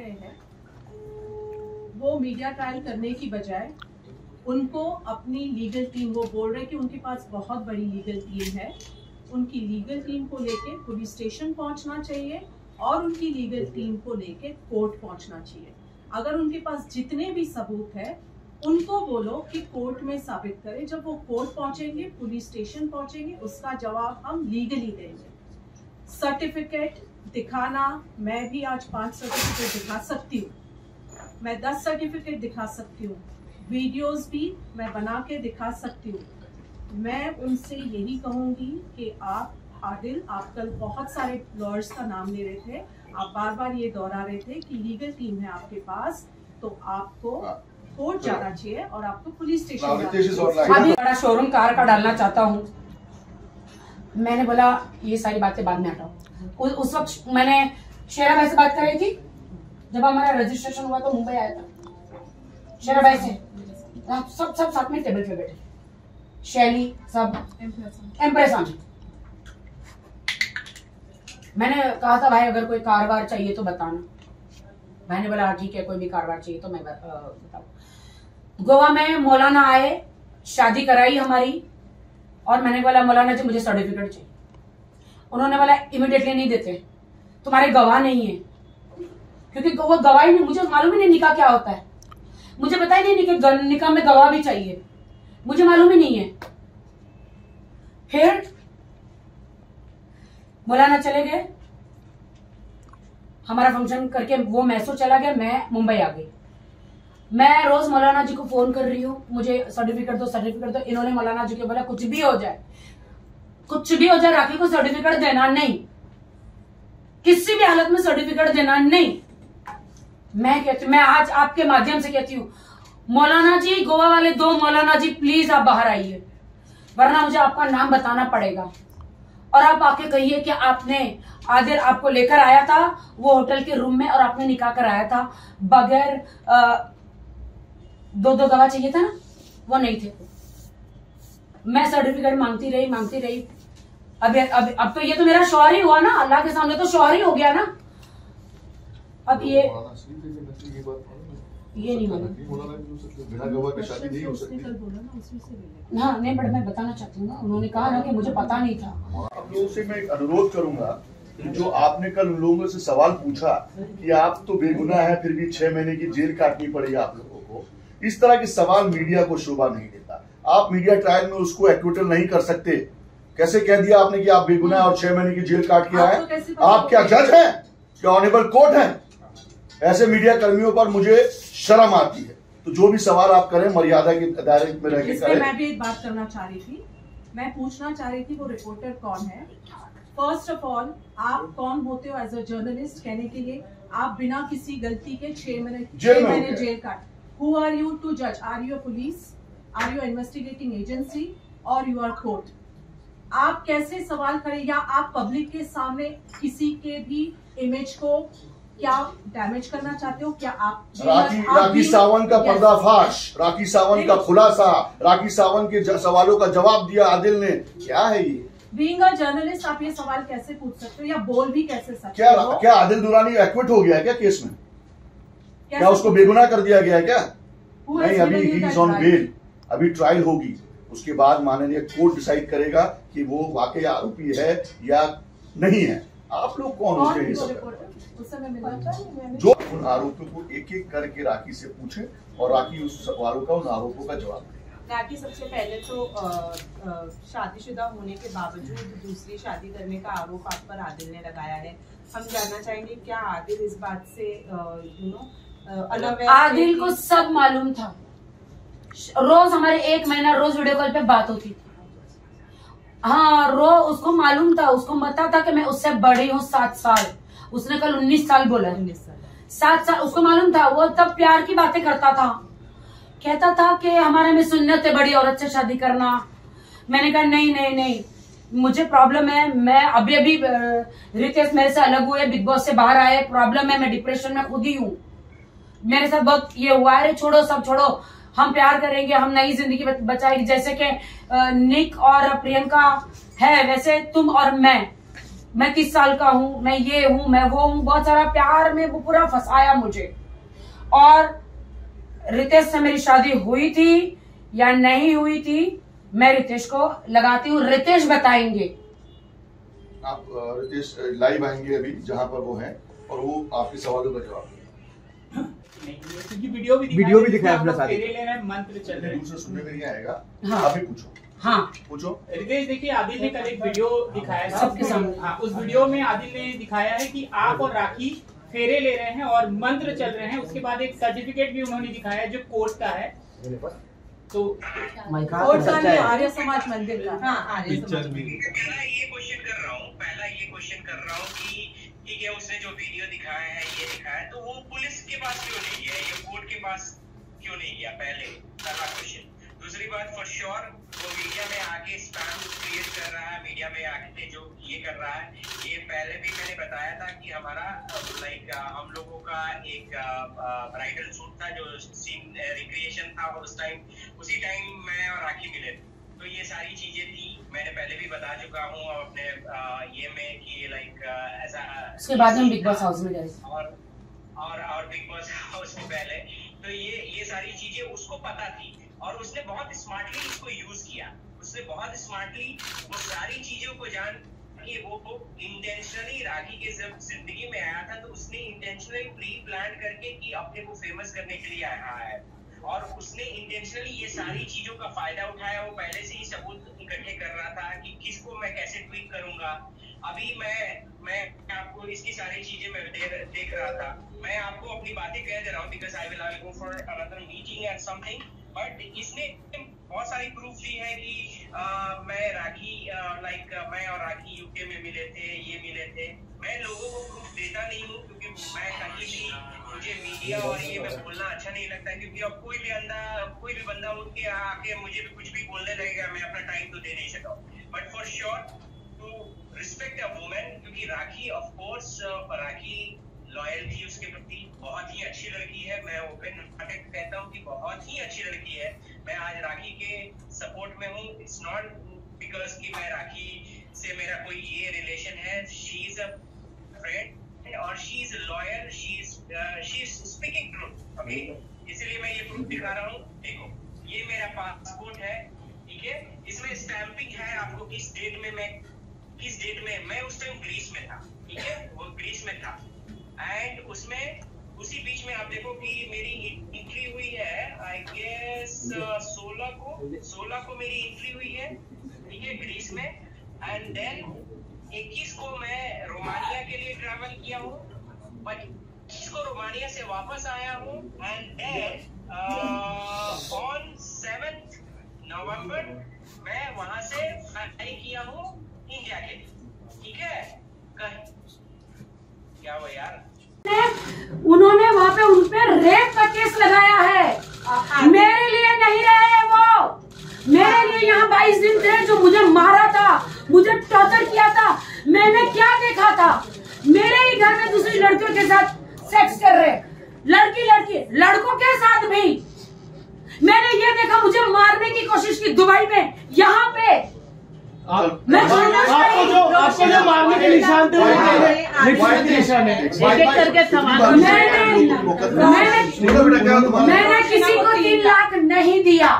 रहे हैं, वो मीडिया ट्रायल करने की बजाय उनको अपनी लीगल टीम वो बोल रहे कि उनके पास बहुत बड़ी लीगल टीम है। उनकी लीगल टीम को लेके पुलिस स्टेशन पहुँचना चाहिए और उनकी लीगल टीम को लेके कोर्ट पहुँचना चाहिए। अगर उनके पास जितने भी सबूत है, उनको बोलो कि कोर्ट में साबित करें। जब वो कोर्ट पहुँचेंगे पुलिस स्टेशन पहुँचेंगे, उसका जवाब हम लीगली देंगे। सर्टिफिकेट दिखाना मैं भी आज पाँच सर्टिफिकेट दिखा सकती हूँ। मैं दस सर्टिफिकेट दिखा सकती हूँ। वीडियोस भी मैं बना के दिखा सकती हूँ। मैं उनसे यही कहूँगी कि आप आदिल आप कल बहुत सारे लॉयर्स का नाम ले रहे थे। आप बार बार ये दोहरा रहे थे कि लीगल टीम है आपके पास तो आपको कोर्ट जाना चाहिए और आपको पुलिस स्टेशन. अभी बड़ा शोरूम कार का डालना चाहता हूँ। मैंने बोला ये सारी बातें बाद में हटाओ। उस वक्त मैंने शेरा भाई से बात कर रही थी, जब हमारा रजिस्ट्रेशन हुआ तो मुंबई आया था। शेरा भाई से हम सब सब साथ में टेबल पे बैठे। शैली, सब। एम्प्रेस मैंने कहा था, भाई, अगर कोई कारोबार चाहिए तो बताना। मैंने बोला हाँ ठीक है, कोई भी कारोबार चाहिए तो मैं बताऊँ। गोवा में मौलाना आए, शादी कराई हमारी, और मैंने बोला, मौलाना जी, मुझे सर्टिफिकेट चाहिए। उन्होंने बोला इमिडिएटली नहीं देते। तुम्हारे गवाह नहीं है। क्योंकि वो गवाही नहीं, मुझे मालूम ही नहीं निकाह क्या होता है। मुझे पता ही नहीं कि निकाह में गवाह भी चाहिए। मुझे मालूम ही नहीं है। फिर मौलाना चले गए। हमारा फ़ंक्शन करके वो मैसूर चला गया, मैं मुंबई आ गई। मैं रोज मौलाना जी को फ़ोन कर रही हूँ, मुझे सर्टिफिकेट दो सर्टिफिकेट दो। इन्होंने मौलाना जी को बोला, कुछ भी हो जाए कुछ भी हो जाए, राखी को सर्टिफिकेट देना नहीं। किसी भी हालत में सर्टिफिकेट देना नहीं। मैं कहती, मैं आज आपके माध्यम से कहती हूँ, मौलाना जी, गोवा वाले दो मौलाना जी प्लीज़ आप बाहर आइए। वरना मुझे आपका नाम बताना पड़ेगा। और आप आके कहिए कि आपने आदिर आपको लेकर आया था, वो होटल के रूम में, और आपने निकाह कराया था। बगैर दो दो गवाह चाहिए था ना? वो नहीं थे। मैं सर्टिफिकेट मांगती रही मांगती रही। अब अब अब तो ये तो मेरा शौहर ही हुआ ना अल्लाह के सामने तो शौहर ही हो गया ना। अब ये ये है? नहीं मौलाना भी हो नहीं हो उसने सकती कल बोला ना उसी से ले लें। हाँ नहीं बट मैं बताना चाहती हूँ उन्होंने कहा ना कि मुझे पता नहीं था। आप लोगों से मैं अनुरोध करूँगा कि जो आपने कल उन लोगों से सवाल पूछा कि आप तो बेगुनाह है फिर भी छह महीने की जेल काटनी पड़ेगी आप लोगों को इस तरह के सवाल मीडिया को शोभा नहीं देता। आप मीडिया ट्रायल में उसको एक्विटल नहीं कर सकते। कैसे कह दिया आपने कि आप बेगुनाह और छह महीने की जेल काट के आए? आप क्या जज हैं? क्या ऑनेबल कोर्ट है? ऐसे मीडिया कर्मियों पर मुझे शर्म आती है। तो जो भी सवाल आप करें मर्यादा के दायरे में रह के करें। मैं भी एक बात करना चाह रही थी। मैं पूछना चाह रही थी वो रिपोर्टर कौन है? फ़र्स्ट ऑफ़ ऑल आप कौन होते हो एज अ जर्नलिस्ट कहने के लिए? आप बिना किसी गलती के छह महीने छह महीने जेल काट। हु आर यू टू जज are you police are you investigating agency और यू आर कोर्ट आप कैसे सवाल करें या आप पब्लिक के सामने किसी के भी इमेज को क्या डैमेज करना चाहते हो? क्या आप राखी आप राखी भी- सावंत का पर्दाफाश। राखी सावंत का खुलासा। राखी सावंत के सवालों का जवाब दिया आदिल ने। क्या है ये? बीइंग अ जर्नलिस्ट आप ये सवाल कैसे पूछ सकते हो या बोल भी कैसे सकते क्या हो? क्या आदिल दुरानी एक्विट हो गया है क्या केस में? कैसे क्या उसको बेगुनाह कर दिया गया है क्या? नहीं अभी ही इज़ ऑन बेल अभी ट्रायल होगी। उसके बाद माननीय कोर्ट डिसाइड करेगा कि वो वाकई आरोपी है या नहीं है। आप लोग कौन होते हैं जो उन आरोपियों को एक एक करके राखी से पूछे और राखी उस सवालों का उन आरोपों का जवाब दे राखी सबसे पहले तो शादीशुदा होने के बावजूद दूसरी शादी करने का आरोप आप पर आदिल ने लगाया है। हम जानना चाहेंगे क्या आदिल इस बात से यू नो आदिल को सब मालूम था। रोज हमारे एक महीना रोज वीडियो कॉल पे बात होती थी। हाँ रो उसको मालूम था उसको पता था कि मैं उससे बड़ी हूँ सात साल। उसने कल उन्नीस साल बोला उन्नीस साल। सात साल उसको मालूम था वो तब प्यार की बातें करता था। कहता था कि हमारे में सुन्नत है बड़ी औरत से शादी करना। मैंने कहा नहीं नहीं नहीं मुझे प्रॉब्लम है मैं अभी अभी रितेश मेरे से अलग हुए बिग बॉस से बाहर आए प्रॉब्लम है मैं डिप्रेशन में खुद ही हूँ। मेरे साथ बहुत ये हुआ है छोड़ो सब छोड़ो हम प्यार करेंगे, हम नई ज़िंदगी बच- बचाएँगे। जैसे कि निक और प्रियंका है, वैसे तुम और मैं। मैं किस साल का हूँ, मैं ये हूँ, मैं वो हूँ। बहुत सारा प्यार में वो पूरा फंसाया मुझे। और रितेश से मेरी शादी हुई थी या नहीं हुई थी, मैं रितेश को लगाती हूँ। रितेश बताएँगे। आप रितेश लाइव आएँगे अभी, जहाँ पर वो हैं, और वो आपके सवालों का जवाब क्योंकि वीडियो भी वीडियो भी दिखाया अपना साथ ही। ले रहे हैं मंत्र चल रहे हैं। दूसरे सुनने में आएगा। हाँ। आप ही पूछो। हाँ। पूछो। रितेश देखिए आदिल ने कल एक वीडियो दिखाया था सबके सामने। हाँ, उस वीडियो में आदिल ने दिखाया है कि आप और राखी फेरे ले रहे हैं और मंत्र चल रहे हैं। उसके बाद एक सर्टिफिकेट भी उन्होंने दिखाया जो कोर्ट का है। तो कोर्ट का नहीं आर्य समाज मंदिर का। हाँ आर्य समाज मंदिर पहला ये क्वेश्चन कर रहा हूँ पहला ये क्वेश्चन कर रहा हूँ कि ठीक है उसने जो वीडियो दिखाया है, ये दिखाया है तो वो पुलिस के पास क्यों नहीं गया? ये कोर्ट के पास क्यों नहीं गया पहले? पहला क्वेश्चन दूसरी बात फॉर श्योर वो मीडिया में आके स्पैम क्रिएट कर रहा है मीडिया में आके जो ये कर रहा है, ये पहले भी मैंने बताया था कि हमारा लाइक हम लोगों का एक ब्राइडल शूट था, जो सीन रिक्रिएशन था और उस टाइम उसी टाइम मैं और राखी मिले थे। तो ये सारी चीज़ें थी। मैंने पहले भी बता चुका हूँ अपने ये में कि लाइक ऐसा उसके बाद हम बिग बॉस हाउस में गए। और और और बिग बॉस हाउस में पहले। तो ये ये सारी चीज़ें उसको पता थी और उसने बहुत स्मार्टली इसको यूज़ किया। उसने बहुत स्मार्टली वो सारी चीज़ों को जान कि वो इंटेंशनली राखी के जब ज़िंदगी में आया था तो उसने इंटेंशनली प्री प्लान करके कि अपने को फ़ेमस करने के लिए आया है। और उसने इंटेंशनली ये सारी चीज़ों का फ़ायदा उठाया। वो पहले से ही सबूत इकट्ठे कर रहा था कि किसको मैं कैसे ट्वीट करूँगा। अभी मैं मैं आपको इसकी सारी चीज़ें मैं दे, देख रहा था। मैं आपको अपनी बातें कह दे रहा हूँ because I will go for another meeting and something but इसने बहुत सारी प्रूफ दी है कि अ, मैं राखी लाइक मैं और राखी यूके में मिले थे ये मिले थे। मैं लोगों को प्रूफ देता नहीं हूँ क्योंकि मैं कहीं भी मुझे मीडिया और ये मैं बोलना अच्छा नहीं लगता क्योंकि अब कोई भी अंदा कोई भी बंदा उठ के आके मुझे भी कुछ भी बोलने लगेगा मैं अपना टाइम तो दे नहीं सकता but for sure to respect a women क्योंकि Rakhi of course Rakhi loyal थी उसके प्रति बहुत ही अच्छी लड़की है। मैं ओपन कहता हूँ कि बहुत ही अच्छी लड़की है। मैं आज राखी के सपोर्ट में हूँ। इट्स नॉट बिकॉज़ कि मैं राखी से मेरा कोई ये रिलेशन है। शी इज़ अ फ्रेंड और she is loyal she is she is speaking truth okay इसीलिए मैं ये प्रूफ दिखा रहा हूँ। देखो, ये मेरा पासपोर्ट है, ठीक है? इसमें स्टैंपिंग है आपको किस डेट में मैं, किस डेट में, मैं उस टाइम ग्रीस में था, ठीक है? वो ग्रीस में था। एंड उसमें, उसी बीच में आप देखो कि मेरी एंट्री हुई है आई गेस सोलह को सोलह को मेरी एंट्री हुई है, ठीक है ग्रीस में। एंड देन 21 को मैं रोमानिया के लिए ट्रैवल किया हूँ, पच्चीस को रोमानिया से वापस आया हूँ। And then on seventh November मैं वहाँ से फ्लाई किया हूँ इंडिया के लिए, ठीक है? कह- क्या हुआ यार? उन्होंने वहाँ पे उन पे रेप का केस लगाया है। मेरे लिए नहीं रहे वो। मेरे लिए यहाँ बाईस दिन थे जो मुझे मारा था मुझे टॉर्चर किया था। मैंने क्या देखा था? मेरे ही घर में दूसरी लड़कियों के साथ सेक्स कर रहे लड़की लड़की लड़कों के साथ भी। मैंने ये देखा मुझे मारने की कोशिश की दुबई में यहाँ पे। मैं आपको जो आपको जो मारने के निशान थे वो निशान है। एक एक करके मैंने मैंने मैंने किसी को तीन लाख नहीं दिया।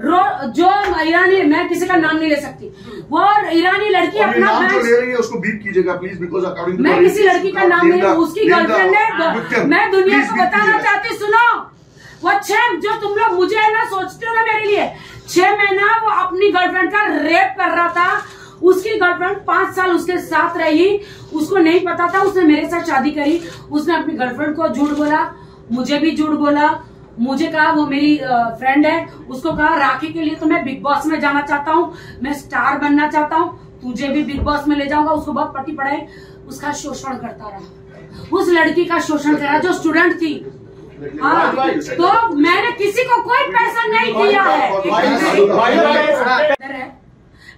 जो ईरानी मैं किसी का नाम नहीं ले सकती। वो ईरानी लड़की अपना नाम बैंक ले रही है उसको बीट कीजिएगा प्लीज़ बिकॉज़ अकॉर्डिंग मैं किसी लड़की का नाम नहीं उसकी गर्लफ्रेंड है मैं दुनिया को बताना चाहती सुनो। वो छह जो तुम लोग मुझे है ना सोचते हो ना मेरे लिए छह महीना वो अपनी गर्लफ्रेंड का रेप कर रहा था। उसकी गर्लफ्रेंड पाँच साल उसके साथ रही उसको नहीं पता था उसने मेरे साथ शादी करी उसने अपनी गर्लफ्रेंड को झूठ बोला मुझे भी झूठ बोला मुझे कहा, वो मेरी फ्रेंड है। उसको कहा, राखी के लिए तो मैं बिग बॉस में जाना चाहता हूँ। मैं स्टार बनना चाहता हूँ। तुझे भी बिग बॉस में ले जाऊँगा। उसको बहुत पट्टी पढ़ाई उसका शोषण करता रहा। उस लड़की का शोषण करा जो स्टूडेंट थी। हाँ तो मैंने किसी को कोई पैसा नहीं दिया है।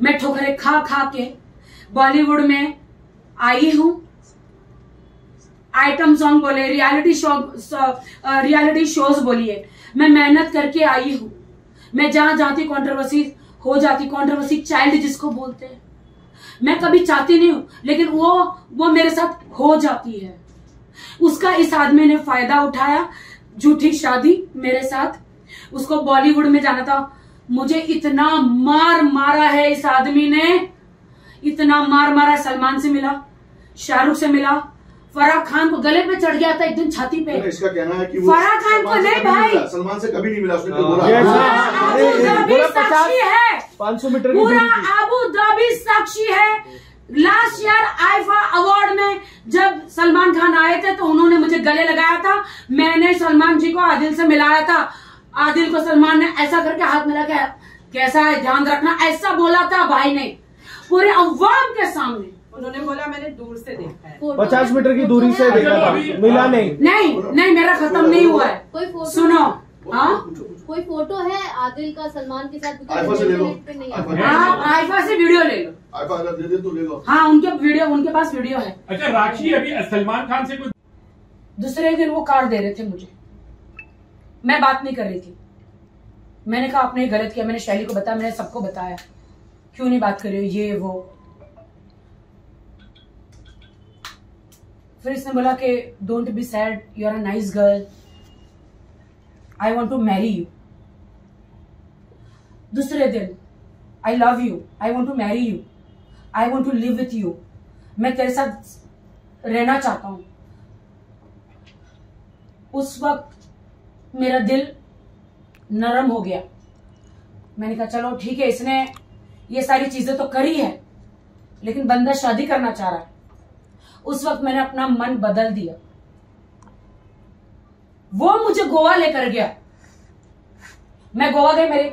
मैं ठोकरे खा खा के बॉलीवुड में आई हूँ। आइटम सॉन्ग बोले रियलिटी शो रियलिटी शोज़ बोलिए। मैं मेहनत करके आई हूँ। मैं जहाँ जाती कंट्रोवर्सी हो जाती कंट्रोवर्सी चाइल्ड जिसको बोलते हैं। मैं कभी चाहती नहीं हूँ, लेकिन वो वो मेरे साथ हो जाती है। उसका इस आदमी ने फ़ायदा उठाया, झूठी शादी मेरे साथ। उसको बॉलीवुड में जाना था। मुझे इतना मार मारा है इस आदमी ने। इतना मार मारा सलमान से मिला, शाहरुख से मिला फराह खान को गले पे चढ़ गया था एक दिन छाती पे। इसका कहना है कि वो फराह खान को नहीं भाई। सलमान से कभी नहीं मिला उसने बोला। धाबी बोला साक्षी है। 500 मीटर पूरा। अबू धाबी साक्षी है। लास्ट ईयर आईफा अवार्ड में जब सलमान खान आए थे तो उन्होंने मुझे गले लगाया था। मैंने सलमान जी को आदिल से मिलाया था। आदिल को सलमान ने ऐसा करके हाथ मिला के कैसा है? ध्यान रखना। ऐसा बोला था भाई ने पूरे अवाम के सामने। उन्होंने बोला मैंने दूर से देखा है। पचास मीटर की दूरी से देखा था। मिला नहीं। नहीं नहीं मेरा खत्म नहीं हुआ है। कोई फ़ोटो सुनो हाँ? कोई फ़ोटो है आदिल का सलमान के साथ? आईफा से ले लो। आईफा आप आईफा से वीडियो ले लो। आईफा अगर दे दे तो ले लो। हाँ उनके वीडियो उनके पास वीडियो है। अच्छा राखी अभी सलमान खान से कुछ दूसरे दिन वो कार दे रहे थे मुझे। मैं बात नहीं कर रही थी। मैंने कहा आपने गलत किया मैंने शैली को बताया मैंने सबको बताया। क्यों नहीं बात कर रही हो? ये वो फिर इसने बोला कि don't be sad you are a nice girl I want to marry you दूसरे दिन I love you I want to marry you I want to live with you मैं तेरे साथ रहना चाहता हूँ. उस वक्त मेरा दिल नरम हो गया। मैंने कहा, चलो ठीक है, इसने ये सारी चीज़ें तो करी है, लेकिन बंदा शादी करना चाह रहा है। उस वक्त मैंने अपना मन बदल दिया। वो मुझे गोवा लेकर गया। मैं गोवा गई मेरे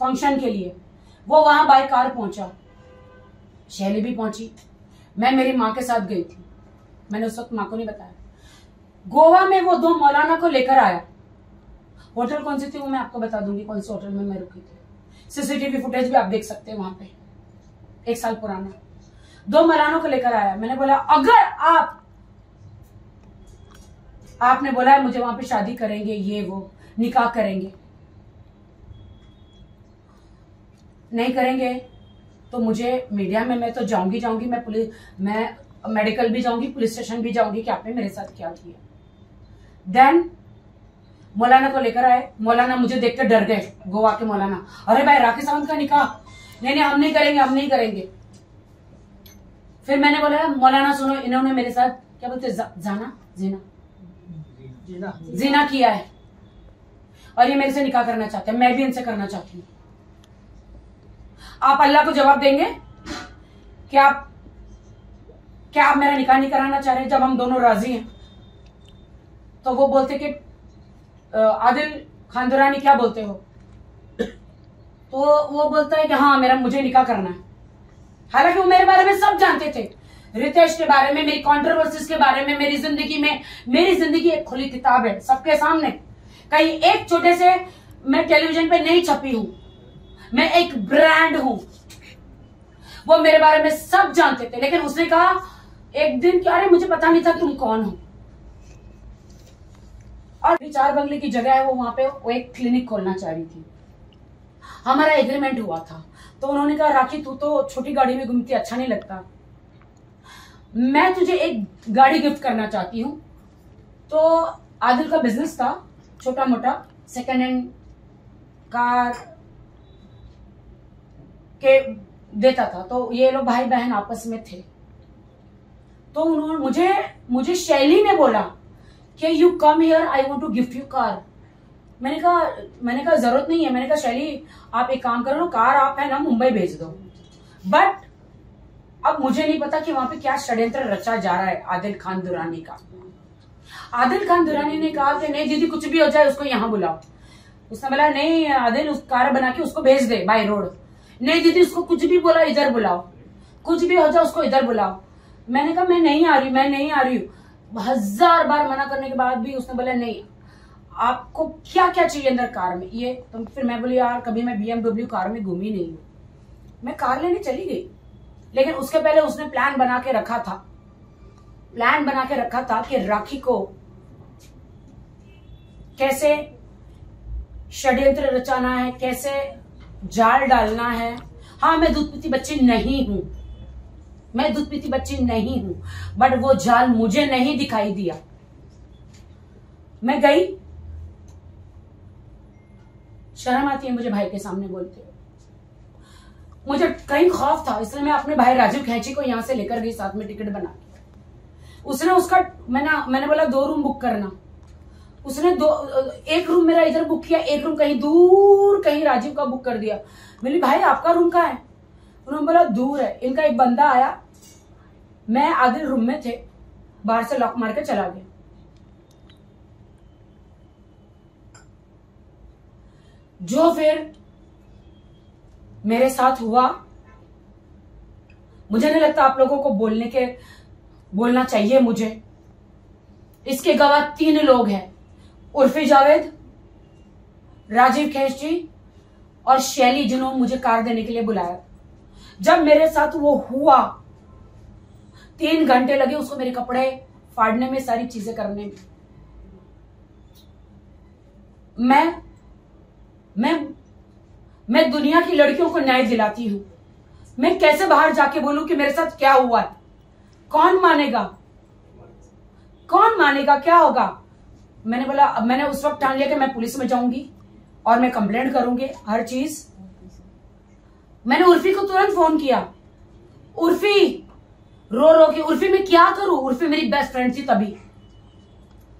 फ़ंक्शन के लिए। वो वहाँ बाय कार पहुँचा। शैली भी पहुँची। मैं मेरी माँ के साथ गई थी। मैंने उस वक्त माँ को नहीं बताया। गोवा में वो दो मौलाना को लेकर आया। होटल कौन सी थी वो मैं आपको बता दूँगी, कौन से होटल में मैं रुकी थी। सीसीटीवी फुटेज भी आप देख सकते हैं वहाँ पे। एक साल पुराना। दो मौलानों को लेकर आया। मैंने बोला, अगर आप आपने बोला है मुझे वहाँ पे शादी करेंगे, ये, वो, निकाह करेंगे। नहीं करेंगे तो मुझे मीडिया में, मैं तो जाऊँगी जाऊँगी, मैं पुलिस, मैं मेडिकल भी जाऊँगी, पुलिस स्टेशन भी जाऊँगी, कि आपने मेरे साथ क्या किया? देन मौलाना को लेकर आए। मौलाना मुझे देख के डर गए, गोवा के मौलाना। अरे भाई राखी सावंत का निकाह? नहीं नहीं, हम नहीं करेंगे, हम नहीं करेंगे। फिर मैंने बोला मौलाना सुनो इन्होंने मेरे साथ क्या बोलते जा, जाना जीना। जीना किया है। और ये मेरे से निकाह करना चाहते हैं मैं भी इनसे करना चाहती हूँ। आप अल्लाह को जवाब देंगे कि आप क्या आप मेरा निकाह नहीं कराना चाह रहे जब हम दोनों राज़ी हैं तो वो बोलते कि आदिल खानदुरानी क्या बोलते हो? तो वो बोलता है कि हाँ मेरा मुझे निकाह करना है। हालाँकि वो मेरे बारे में सब जानते थे। रितेश के बारे में, मेरी कंट्रोवर्सीज के बारे में, मेरी ज़िंदगी में, मेरी ज़िंदगी एक खुली किताब है सबके सामने। कहीं एक छोटे से मैं टेलीविज़न पे नहीं छपी हूँ। मैं एक ब्रांड हूँ। वो मेरे बारे में सब जानते थे, लेकिन उसने कहा, एक दिन क्या अरे मुझे पता नहीं था तुम कौन हो। और चार बंगले की जगह है, वो वहाँ पे वो एक क्लिनिक खोलना चाह रही थी। हमारा एग्रीमेंट हुआ था। तो उन्होंने कहा, राखी, तू तो छोटी गाड़ी में घूमती अच्छा नहीं लगता। मैं तुझे एक गाड़ी गिफ्ट करना चाहती हूँ। तो आदिल का बिज़नेस था, छोटा मोटा सेकेंड हैंड कार के देता था। तो ये लोग भाई बहन आपस में थे। तो उन्होंने मुझे मुझे शैली ने बोला कि you come here I want to gift you car मैंने कहा मैंने कहा, ज़रूरत नहीं है। मैंने कहा, शैली, आप एक काम करो ना, कार आप है ना, मुंबई भेज दो। बट अब मुझे नहीं पता कि वहाँ पे क्या षड्यंत्र रचा जा रहा है आदिल खान दुरानी का। आदिल खान दुरानी ने कहा कि, नहीं दीदी, कुछ भी हो जाए, उसको यहाँ बुलाओ। उसने बोला, नहीं आदिल, उस कार बना के उसको भेज दे बाई रोड नहीं दीदी, उसको कुछ भी बोला, इधर बुलाओ। कुछ भी हो जाए, उसको इधर बुलाओ। मैंने कहा, मैं नहीं आ रही, मैं नहीं आ रही हूँ। हज़ार बार मना करने के बाद भी उसने बोला, नहीं आपको क्या क्या चाहिए अंदर कार में? ये तो फिर मैं बोली, यार, कभी मैं बीएमडब्ल्यू कार में घूमी नहीं हूँ। मैं कार लेने चली गई। लेकिन उसके पहले उसने प्लान बना के रखा था। प्लान बना के रखा था कि राखी को कैसे षड्यंत्र रचाना है, कैसे जाल डालना है। हाँ मैं दूध पीती बच्ची नहीं हूँ। मैं दूध पीती बच्ची नहीं हूँ। बट वो जाल मुझे नहीं दिखाई दिया। मैं गई शर्म आती है मुझे भाई के सामने बोलते मुझे कहीं खौफ था, इसलिए मैं अपने भाई राजीव खैची को यहाँ से लेकर गई, साथ में टिकट बना उसने उसका, मैंने मैंने बोला दो रूम बुक करना। उसने दो, एक रूम मेरा इधर बुक किया, एक रूम कहीं दूर, कहीं राजीव का बुक कर दिया। बोली, भाई, आपका रूम कहाँ है? उन्होंने बोला, दूर है। इनका एक बंदा आया, मैं आदिल रूम में थे, बाहर से लॉक मार के चला गया। जो फिर मेरे साथ हुआ, मुझे नहीं लगता आप लोगों को बोलने के, बोलना चाहिए मुझे। इसके गवाह तीन लोग हैं, उर्फी जावेद, राजीव खेश जी और शैली जिन्होंने मुझे कार देने के लिए बुलाया। जब मेरे साथ वो हुआ, तीन घंटे लगे उसको मेरे कपड़े फाड़ने में, सारी चीज़ें करने में। मैं मैं मैं दुनिया की लड़कियों को न्याय दिलाती हूँ। मैं कैसे बाहर जाके बोलूँ कि मेरे साथ क्या हुआ? है कौन मानेगा? कौन मानेगा? क्या होगा? मैंने बोला, अब मैंने उस वक्त ठान लिया कि मैं पुलिस में जाऊँगी और मैं कंप्लेंट करूँगी हर चीज़। मैंने उर्फी को तुरंत फ़ोन किया। उर्फी, रो रो के, उर्फी में क्या करूँ? उर्फी मेरी बेस्ट फ्रेंड थी तभी।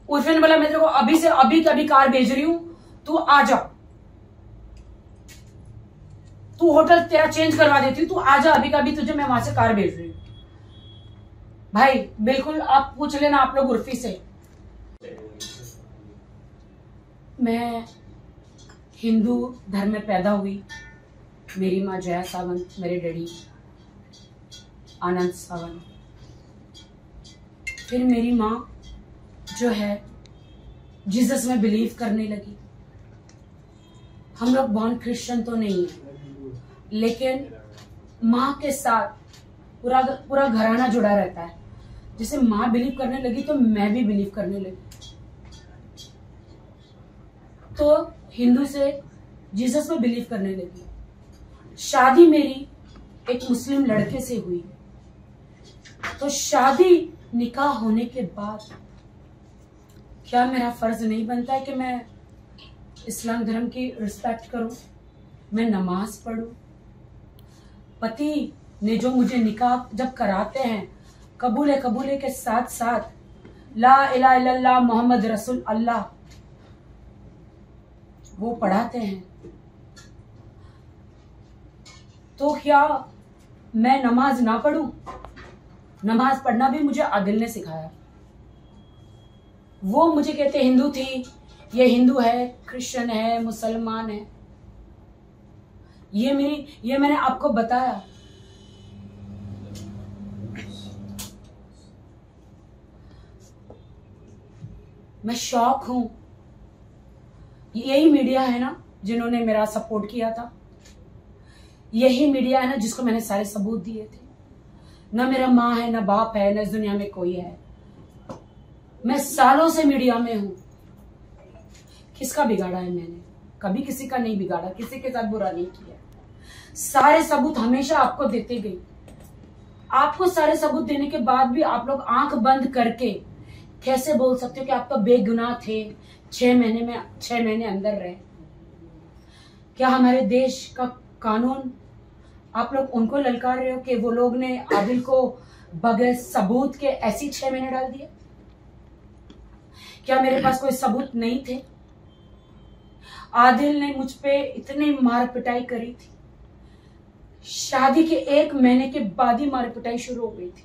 उर्फी ने बोला, मैं तेरे को अभी से अभी कभी कार भेज रही हूँ। तू आ जा। तू होटल तेरा चेंज करवा देती हूँ तू आ जा अभी कभी तुझे मैं वहाँ से कार भेज रही हूँ। भाई, बिल्कुल आप पूछ लेना आप लोग उर्फी से। मैं हिंदू धर्म में पैदा हुई। मेरी माँ जया सावंत, मेरे डैडी आनंद सावंत। फिर मेरी माँ जो है, जीसस में बिलीव करने लगी। हम लोग बॉर्न क्रिश्चियन तो नहीं है। लेकिन माँ के साथ पूरा पूरा घराना जुड़ा रहता है। जैसे माँ बिलीव करने लगी तो मैं भी बिलीव करने लगी। तो हिंदू से जीसस में बिलीव करने लगी। शादी मेरी एक मुस्लिम लड़के से हुई। तो शादी निकाह होने के बाद क्या मेरा फ़र्ज़ नहीं बनता है कि मैं इस्लाम धर्म की रिस्पेक्ट करूँ? मैं नमाज़ पढ़ूं? पति ने जो मुझे निकाह जब कराते हैं, कबूले कबूले के साथ साथ ला इला मोहम्मद रसूल अल्लाह, वो पढ़ाते हैं। तो क्या मैं नमाज़ ना पढ़ूं? नमाज़ पढ़ना भी मुझे आदिल ने सिखाया। वो मुझे कहते, हिंदू थी, ये हिंदू है, क्रिश्चियन है, मुसलमान है। ये मेरी, ये मैंने आपको बताया। मैं शौक हूँ। यही मीडिया है ना, जिन्होंने मेरा सपोर्ट किया था। यही मीडिया है ना, जिसको मैंने सारे सबूत दिए थे। ना मेरा माँ है, ना बाप है, ना इस दुनिया में कोई है। मैं सालों से मीडिया में हूँ। किसका बिगाड़ा है मैंने? कभी किसी का नहीं बिगाड़ा, किसी के साथ बुरा नहीं किया। सारे सबूत हमेशा आपको देते गई आपको सारे सबूत देने के बाद भी आप लोग आँख बंद करके कैसे बोल सकते हो कि आप तो बेगुनाह थे, छह महीने में, छह महीने अंदर रहे। क्या हमारे देश का कानून, आप लोग उनको ललकार रहे हो कि वो लोग ने आदिल को बगैर सबूत के ऐसी छह महीने डाल दिए? क्या मेरे पास कोई सबूत नहीं थे? आदिल ने मुझ पे इतनी मार पिटाई करी थी। शादी के एक महीने के बाद ही मार पिटाई शुरू हो गई थी।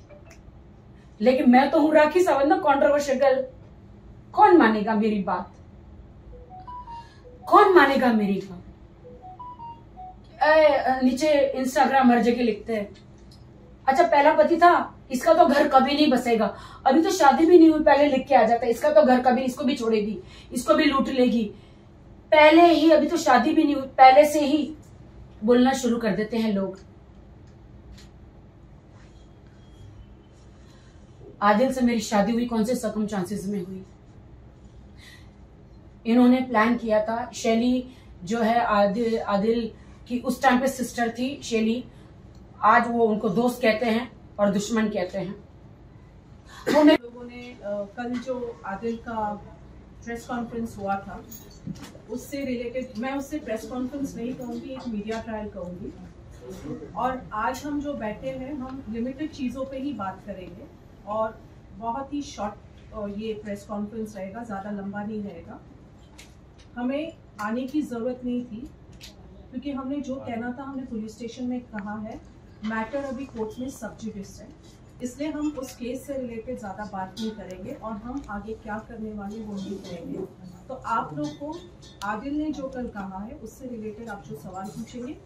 लेकिन मैं तो हूँ राखी सावंत ना कॉन्ट्रोवर्शियल गर्ल कौन मानेगा मेरी बात? कौन मानेगा मेरी बात? नीचे इंस्टाग्राम हर जगह लिखते हैं। अच्छा पहला पति था, इसका तो घर कभी नहीं बसेगा। अभी तो शादी भी नहीं हुई, पहले लिख के आ जाता है। इसका तो घर कभी, इसको भी छोड़ेगी, इसको भी लूट लेगी। पहले ही, अभी तो शादी भी नहीं हुई, पहले से ही बोलना शुरू कर देते हैं लोग। आदिल से मेरी शादी हुई, कौन से सकम चांसेस में हुई? इन्होंने प्लान किया था। शैली जो है आदिल आदिल की उस टाइम पे सिस्टर थी शैली। आज वो उनको दोस्त कहते हैं और दुश्मन कहते हैं। लोगों ने कल जो आदिल का प्रेस कॉन्फ्रेंस हुआ था, उससे रिलेटेड मैं उससे प्रेस कॉन्फ्रेंस नहीं कहूँगी, एक मीडिया ट्रायल कहूँगी। और आज हम जो बैठे हैं, हम लिमिटेड चीज़ों पे ही बात करेंगे और बहुत ही शॉर्ट ये प्रेस कॉन्फ्रेंस रहेगा, ज़्यादा लंबा नहीं रहेगा। हमें आने की ज़रूरत नहीं थी, क्योंकि हमने जो कहना था, हमने पुलिस स्टेशन में कहा है मैटर अभी कोर्ट में सब्जुडिस है। इसलिए हम उस केस से रिलेटेड ज़्यादा बात नहीं करेंगे और हम आगे क्या करने वाले वो नहीं करेंगे। तो आप लोग को आदिल ने जो कल कहा है, उससे रिलेटेड आप जो सवाल पूछेंगे,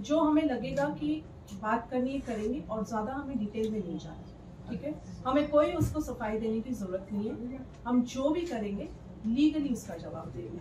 जो हमें लगेगा कि बात करनी करेंगे और ज़्यादा हमें डिटेल में नहीं जाना। ठीक है? हमें कोई उसको सफ़ाई देने की ज़रूरत नहीं है। हम जो भी करेंगे लीगली उसका जवाब देंगे।